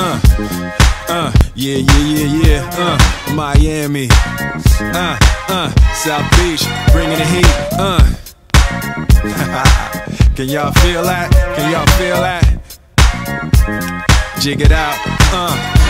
Uh, uh, yeah, yeah, yeah, yeah. Uh, Miami. Uh, uh, South Beach, bringing the heat. Uh. Can y'all feel that? Can y'all feel that? Jig it out. Uh.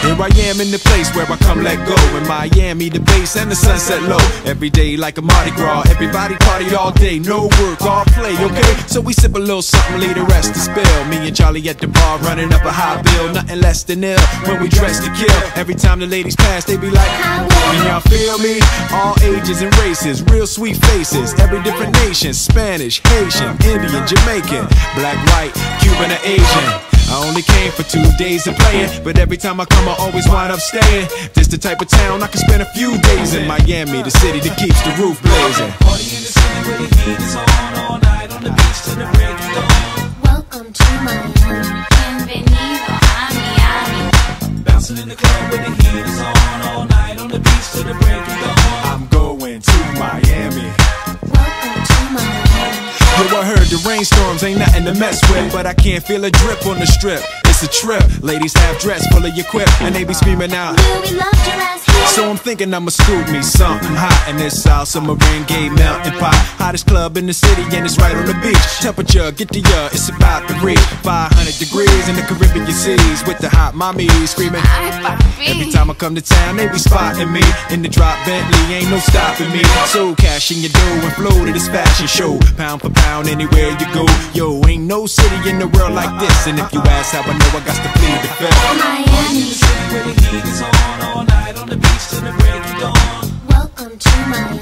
Here I am in the place where I come let go. In Miami, the bass and the sunset low. Every day like a Mardi Gras. Everybody party all day, no work, all play, okay? So we sip a little something, leave the rest to spill. Me and Charlie at the bar running up a high bill. Nothing less than ill when we dress to kill. Every time the ladies pass, they be like, Can y'all feel me? All ages and races, real sweet faces. Every different nation Spanish, Haitian, Indian, Jamaican, black, white, Cuban, or Asian. I only came for two days of playing, but every time I come, I always wind up staying. This the type of town I can spend a few days in. Miami, the city that keeps the roof blazing. Party in the city where the heat is on all night on the beach till the break of dawn. Welcome to Miami. Bienvenido a Miami. Bouncing in the club the rainstorms ain't nothing to mess with, but I can't feel a drip on the strip. It's a trip. Ladies have dress full of your quip, and they be screaming out. Will we love your ass here? So I'm thinking I'ma scoop me something hot in this South Submarine Gay melting pot. Hottest club in the city and it's right on the beach. Temperature, get the ya, it's about to reach 500 degrees in the Caribbean seas with the hot mommy screaming. Ay. Every time I come to town, they be spotting me in the drop Bentley, ain't no stopping me. So cash in your dough and flow to this fashion show, pound for pound anywhere you go. Yo, ain't no city in the world like this, and if you ask how I know, I got to plead the fifth. Party Miami. the city where the heat is on all night on the beach till the break of dawn. Welcome to Miami.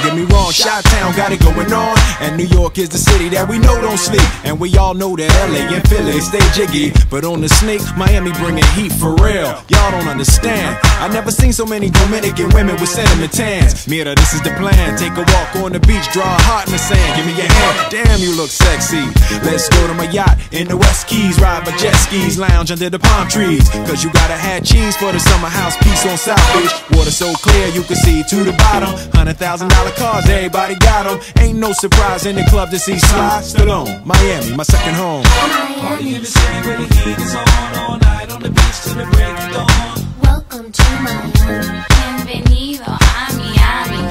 Don't get me wrong, Chi-Town got it going on. And New York is the city that we know don't sleep. And we all know that LA and Philly stay jiggy. But on the sneak, Miami bringing heat for real. Y'all don't understand. I never seen so many Dominican women with sentiment tans. Mira, this is the plan. Take a walk on the beach, draw a heart in the sand. Give me your hand. Damn, you look sexy. Let's go to my yacht in the West Keys. Ride my jet skis, lounge under the palm trees. Cause you gotta have cheese for the summer house. Peace on South Beach. Water so clear, you can see to the bottom. $100,000 of cars, everybody got them. Ain't no surprise in the club to see Sly Stallone. Miami, my second home. Miami, the city where the heat is on. All night on the beach till the break of dawn. Welcome to Miami. Bienvenido a Miami.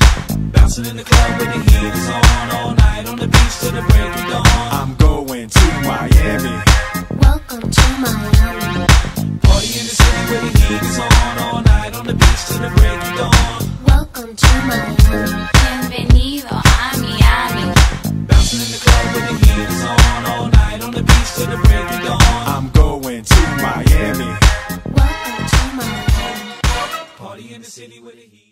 Bouncing in the club where the heat is on. All night on the beach till the break of dawn. I'm going to Miami. The city with the heat